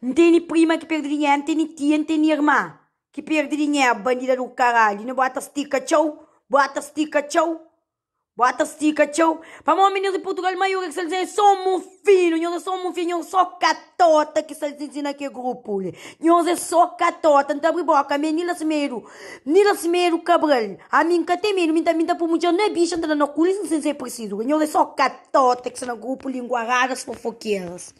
Não tem prima que perde dinheiro, não tem tia, não tem irmã que perde dinheiro, bandida do caralho. Não bota estica, tchau. Bota estica, tchau. Bota estica, tchau. Uma menina de Portugal maior que eles dizem, somos filhos, nós somos filhos, nós só catota que eles dizem naquele grupo. Nós é só catota, não tá boca, menina se meio, menina se meio cabral. A mim que tem medo, minta minta por muito, não é bicha, não é coisa, não sei preciso. Nós é só catota que são no grupo, língua raras, fofoqueiras.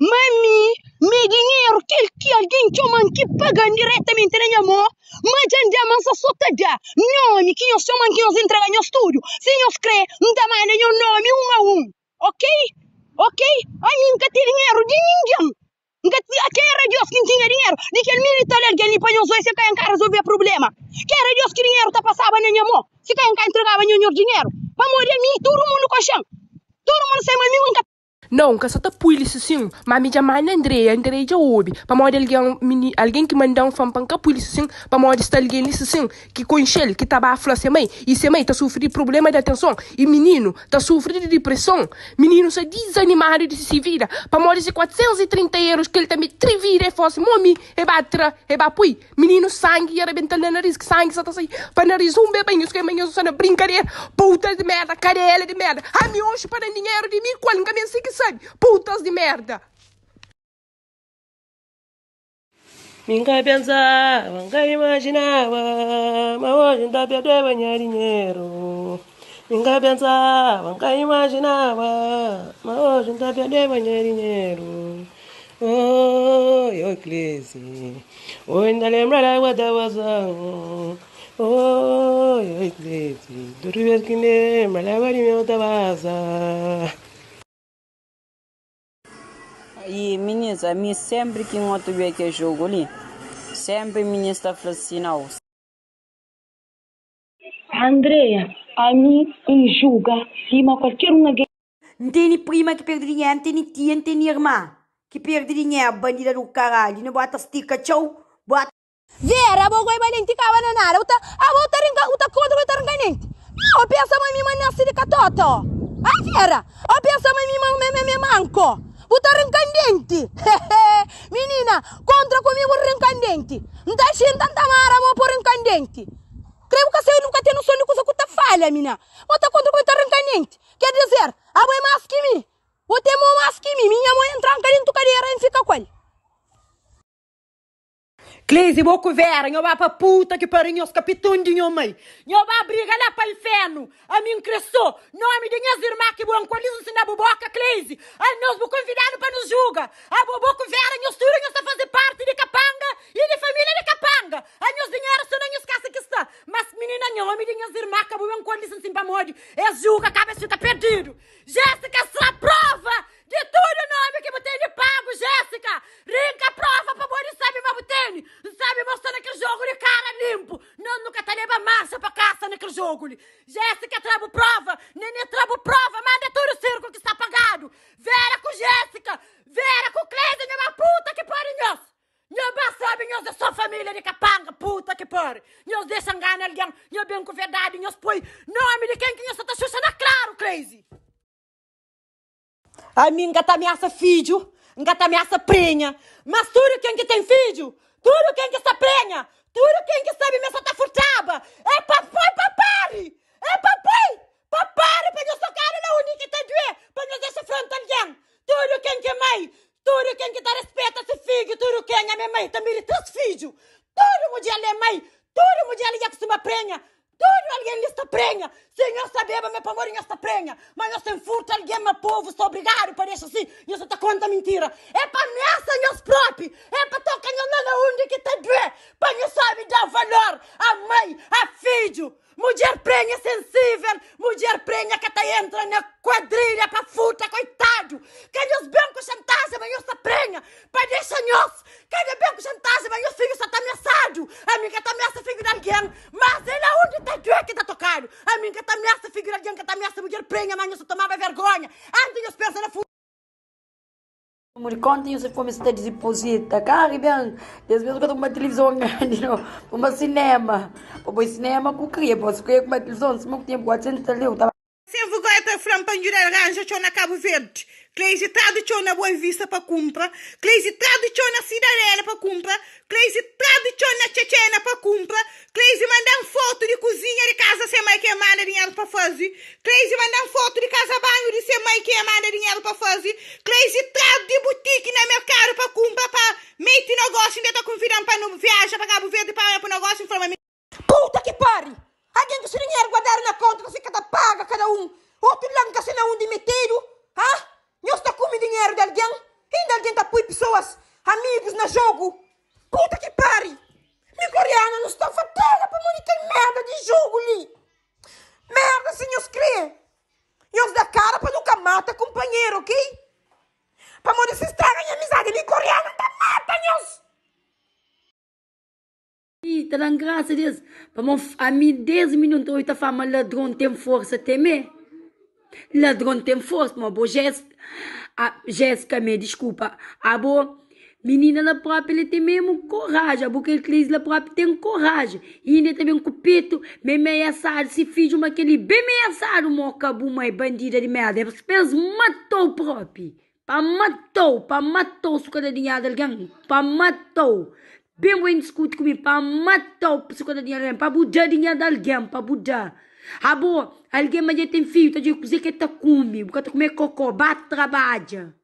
Mami, meu dinheiro que, alguém chama que paga diretamente minha mão, mas já mansa sotada. Nome que eu chamo que eu entrega no estúdio. Se eu escrever, não dá mais nenhum nome um a um. Ok? Ok? A mim que tem dinheiro de ninguém. Que era Deus que tinha dinheiro. De que ele militar alguém para nós dois se caem cá resolver problema. Que era Deus que dinheiro tá passava minha mão. Se caem cá entregava nenhum dinheiro. Para morrer mim, todo mundo colchão. Todo mundo sai, mas nunca não, que só tá polícia sim. Mas me chama André, André já ouve. Para modo alguém, alguém que manda um fã para polícia sim. Para modo está alguém ali sim. Que ele, que tava a falar se mãe. E se mãe tá sofrendo problema de atenção. E menino tá sofrendo de depressão. Menino se desanimado de se vira. Para modo de 430 euros que ele também trivira e fosse momi. E batra, e bapui. Menino sangue arrebentando na nariz. Que sangue só tá assim. Para nariz um bebê. Isso que amanhã só na brincadeira. Puta de merda, carela de merda. A mim hoje para dinheiro de mim. Qual nunca me que sabe? Putas de merda! Nunca pensava, nunca imaginava, mas hoje está perdendo ganhar dinheiro. Nunca pensava, nunca imaginava, mas hoje está perdendo ganhar dinheiro. Oi, oi, Clese. Oi, ainda lembra da água da vazão. Oi, oi, Clese. Toda vez que lembra, leva de meu tabaza. E, meninas, a mim sempre que um outro vê que jogo ali, sempre minha está fascinal. Andrea, a mim julga cima qualquer uma Não tem prima que perde dinheiro, não tem tia, não tem irmã que perde dinheiro, bandida do caralho. Não bota estica, tchau, bota. Vera, bogoi valente kawa na nara, uta, a uta ringa, uta contra uta ringanente. O pensa mãe minha mãe nasce de catoto. Ah, Vera, o pensa mãe minha mãe me manco. Buta rincandenti. Menina, contra comigo rincandenti. Não tá enchendo tanta mara, amor, por rincandenti. Creio que você nunca tem noção de coisa que tá falha, menina. Bota contra comigo rincandenti. Quer dizer, a mãe mais que mim. O temo mais que mim. Minha mãe entra em carinho, tu cadeira e fica com ele. Clese, boco vera, eu vá pra puta que pariu os capitões de minha mãe. Eu vá brigar lá pra inferno. A mim cresceu. Nome de minhas irmãs que vão colher na boboca, Clese. A nós vou convidado para nos julgar. A boboco vera, nós tudo nós fazer parte de Capanga e de família de Capanga. A meus dinheiro são não escassa que está. Mas menina, nome de minhas irmãs que vão colher assim pra morrer. É julga, cabeça tá perdido. Jéssica, sua prova de tudo nome que botei de pago, Jéssica. Rinca prova pra morrer, sabe, mas botei. Sabe, mostrando aquele jogo de cara limpo. Não, nunca tá leva massa pra jogo. Jéssica, trabo prova. Nenê, trabo prova. Manda tudo o circo que está pagado. Vera com Jéssica. Vera com Cleide, minha puta que pariu, nós. Nós sabe, nós é só família de capanga, puta que pariu. Nós deixam ganhar alguém. Nós bem com verdade, nós põe nome de quem que nós tá chuchando claro, Cleide. A mim, gata ameaça filho. Gata ameaça prenha. Mas tudo quem que tem filho tudo quem que está prenha, tudo quem que sabe me soltar furtaba, é papai, papai, é papai, papai, para nos tocar na única que está doer, para nos deixar frente alguém, tudo quem que é mãe, tudo quem que dá respeito a seu filho, tudo quem a minha mãe também tem filhos, tudo mulher é mãe, tudo mulher é acostuma prenha, está prenha. Senhor sabeba me pamorinho está prenha. Mas eu sem furto alguém meu povo, sou obrigado para isso assim. E isso está conta mentira. É para ameaça meus próprios. É para tocar lá na onde que está doer. Para não sabe dar valor a mãe, a filho. Mulher prenha sensível, mulher prenha que até entra na quadrilha para furta, coitado. Quem os bancos chantagem, mas eu prenha, para deixar nós. Quem os bancos chantagem, mas está ameaçado. A minha que está ameaça filho de alguém, mas ele é onde está está tocado. A minha que está ameaça alguém, que está ameaça mulher prenha, mas eu tomava vergonha. Antes eu penso na. Contem se for me deposita, cara, bem, às vezes eu com uma televisão grande, não, uma cinema, para cinema com cria, posso criar com uma televisão, se não tinha 400 ali, eu tava Sem vergonha para Fran Pandura Ranja, eu na Cabo Verde. Cleise tradiciona Boa Vista para compra. Cleise tradiciona Cidadela para compra. Cleise tradiciona Chechena para compra. Cleise manda foto de cozinha de casa sem mãe que para fazer. Cleise manda foto de casa banho de sem mãe que manda dinheiro para fazer. Cleise traz de boutique na mercado para compra para meter negócio ainda tá convidando para não viajar para Cabo Verde para o negócio em forma Puta que pare! Alguém que se dinheiro guardar na conta, você cada paga cada um. Outro lang kasi na um demitido. Ha? Nós está com dinheiro de alguém? Ainda alguém está põe pessoas, amigos na jogo. Puta que pare! Minha coreana não está fatela para monicar merda de jogo ali. Merda, se nós crê. Nós dá cara para nunca mata companheiro, ok? Para morrer se estraga a amizade. Minha coreana tá mata, nós. E tá graças a Deus. Para a mim, 10 minutos, eu estava falando, ladrão tem força, temer. Ladrão tem força, Jéssica, a Jéssica, me desculpa, a boa menina ela própria, tem mesmo coragem, a ele ela própria tem coragem, e ainda também um cupito, bem ameaçado, se fiz uma aquele bem ameaçado, moca, buma bandida de merda, eles matou o próprio, pa matou, pa matou dinheiro de alguém, pa matou, bem bem discute comigo, pa matou dinheiro de alguém, pa budar dinheiro de alguém, pa budar. Abo, alguém mais tem filho, tá cozinha que tá come, porque tá comer cocô, bate, trabalha.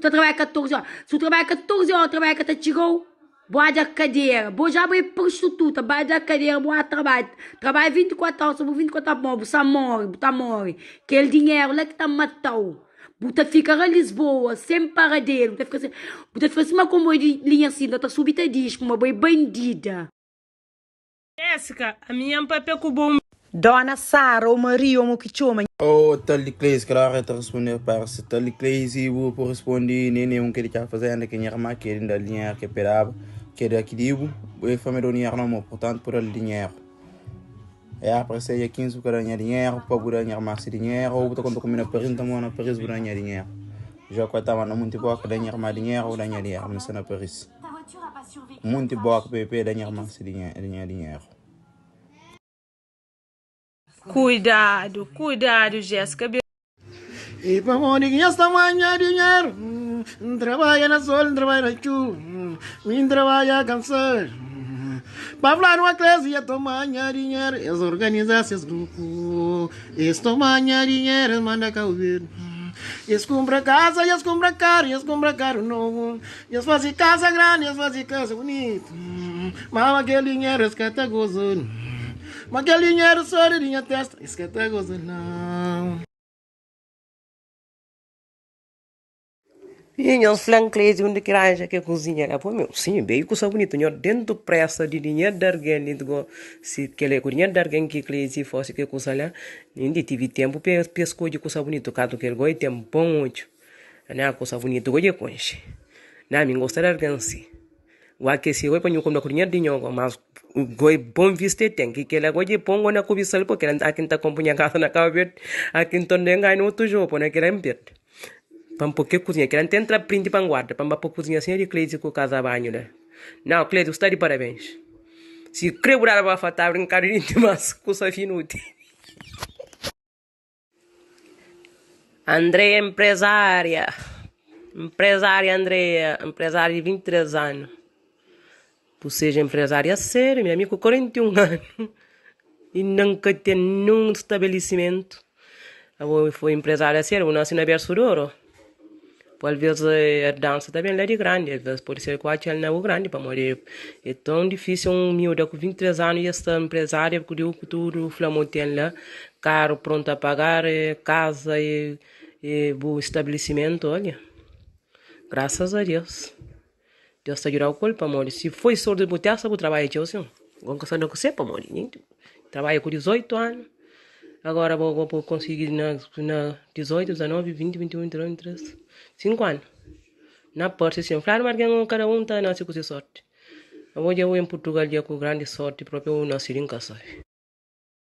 Tu trabalha 14 horas. Se tu trabalha 14 horas, trabalha que tá tirou, boa da cadeira. Boa já vai prostituta, boa da cadeira, boa trabalho. Trabalha 24 horas, sobre 24 horas, bom, você morre, você morre. Aquele dinheiro lá que tá matou. Buta fica em Lisboa, sem paradeiro. Buta fica assim, buta fica assim, mas como linha assim, tá subida disco, uma boi bandida. Jéssica, a minha papel com bom Dona Sara, o Maria, o Mokichuma. Oh, tal Cleis, claro, está responder para se tal Cleis e vou por responder nem um que ele está fazendo que ninguém mais quer dar dinheiro que esperava, que é daqui digo, e família dinheiro não, portanto por el dinheiro. É a para ser 15 para ganhar dinheiro, para ganhar mais dinheiro, ou quando comer na Paris, então na Paris para ganhar dinheiro. Já que estava no muito que ganhar mais dinheiro ou ganhar dinheiro, mas na Paris. Muito que PP ganhar mais dinheiro. Cuidado, cuidado, Jéssica. E onde está ganhar dinheiro? Trabalha na sol, trabalha na chu, vim trabalhar cansar. Para falar uma classe, e tomar dinheiro, eles organizam esses grupos. Eles tomam dinheiro, manda cá ouvir. Eles compram casa, eles compram carro, eles compram carro novo. Eles fazem casa grande, eles fazem casa bonita. Mas aquele dinheiro, eles estão gozando. Mas de minha testa, isso que até gozo não. E nós flanclês onde que raja que cozinha era pô meu sim bem coisa bonito nho dentro pressa de dinheiro dar alguém lindo se que ele cozinha dar alguém que clese fosse que lá nem tive tempo pe pesco de coisa bonito caso que ele goi tempo bom muito na coisa bonito goi conche. Na me gostar dar alguém sim wa que se goi panyo como cozinha de nho mas goi bom viste tem que que ela goi pongo na kubisal porque akin ta companhia casa na kabet akin tonde ngai no tujo pone que rembet pampo que cozinha que não entra print para guarda pamba para cozinha assim de Cleide com casa banho né não Cleide está de parabéns se creu para vai fatar brincar de mas coisa finute Andréia empresária empresária Andréia empresária de 23 anos por seja empresária séria minha amiga com 41 anos e nunca tem nenhum estabelecimento eu fui empresária séria eu nasci na Berço Douro às vezes a dança também é de grande, às vezes pode ser quase ela não é grande para morrer. É tão difícil um miúdo com 23 anos e esta empresária, porque o tudo o tem lá, caro, pronto a pagar, casa e, e bom estabelecimento, olha. Graças a Deus. Deus está ajudando o corpo, amor. Se foi sordo de botar, sabe o trabalho de você. Vamos que não sepa, amor. Trabalho com 18 anos. Agora vou, vou conseguir na, na 18, 19, 20, 21, 22, 23. Cinco anos. Na posição. Claro, mas cada um está nascendo com sorte. Eu vou em Portugal já com grande sorte, próprio nasci em casa.